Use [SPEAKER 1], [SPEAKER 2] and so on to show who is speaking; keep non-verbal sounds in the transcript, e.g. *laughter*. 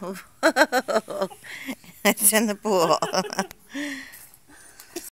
[SPEAKER 1] *laughs* it's in the pool. *laughs*